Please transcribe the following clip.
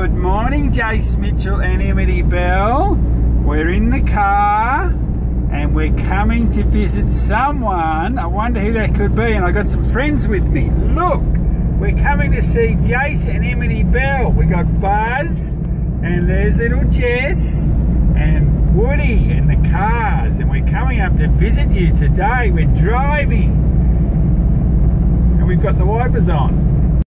Good morning, Jayce Mitchell and Immity Belle. We're in the car and we're coming to visit someone. I wonder who that could be, and I got some friends with me. Look, we're coming to see Jayce and Immity Belle. We got Buzz, and there's little Jess, and Woody and the cars, and we're coming up to visit you today. We're driving, and we've got the wipers on.